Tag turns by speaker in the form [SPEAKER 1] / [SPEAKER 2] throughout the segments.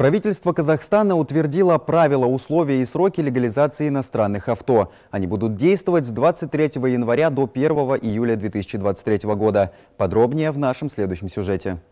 [SPEAKER 1] Правительство Казахстана утвердило правила, условия и сроки легализации иностранных авто. Они будут действовать с 23 января до 1 июля 2023 года. Подробнее в нашем следующем сюжете.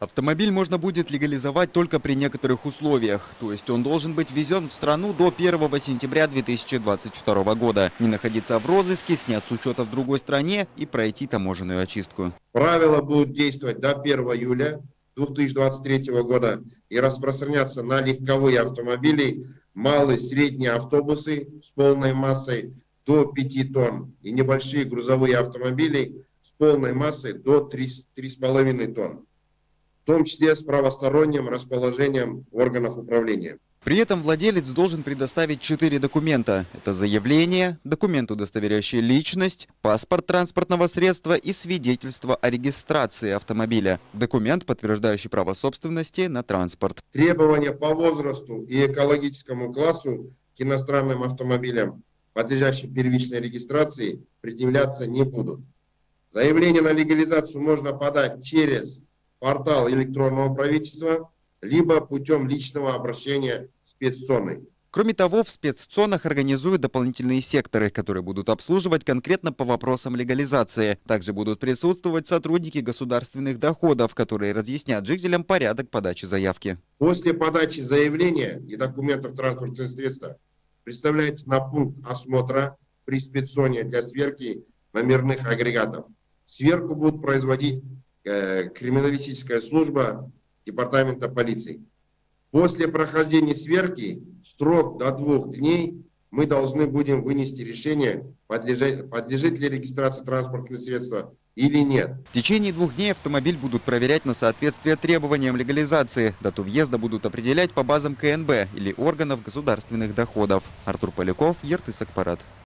[SPEAKER 2] Автомобиль можно будет легализовать только при некоторых условиях. То есть он должен быть ввезен в страну до 1 сентября 2022 года, не находиться в розыске, снят с учета в другой стране и пройти таможенную очистку.
[SPEAKER 3] Правила будут действовать до 1 июля 2023 года и распространяться на легковые автомобили, малые, средние автобусы с полной массой до 5 тонн и небольшие грузовые автомобили с полной массой до 3,5 тонн, в том числе с правосторонним расположением органов управления.
[SPEAKER 2] При этом владелец должен предоставить четыре документа. Это заявление, документ, удостоверяющий личность, паспорт транспортного средства и свидетельство о регистрации автомобиля. Документ, подтверждающий право собственности на транспорт.
[SPEAKER 3] Требования по возрасту и экологическому классу к иностранным автомобилям, подлежащим первичной регистрации, предъявляться не будут. Заявление на легализацию можно подать через портал электронного правительства, либо путем личного обращения спецзоной.
[SPEAKER 2] Кроме того, в спецзонах организуют дополнительные секторы, которые будут обслуживать конкретно по вопросам легализации. Также будут присутствовать сотрудники государственных доходов, которые разъяснят жителям порядок подачи заявки.
[SPEAKER 3] После подачи заявления и документов транспортных средств представляется на пункт осмотра при спецзоне для сверки номерных агрегатов. Сверку будут производить э, криминалистическая служба департамента полиции. После прохождения сверки, срок до двух дней, мы должны будем вынести решение, подлежит, подлежит ли регистрации транспортного средства или нет.
[SPEAKER 2] В течение двух дней автомобиль будут проверять на соответствие требованиям легализации. Дату въезда будут определять по базам КНБ или органов государственных доходов. Артур Поляков, Ертыс Акпарат.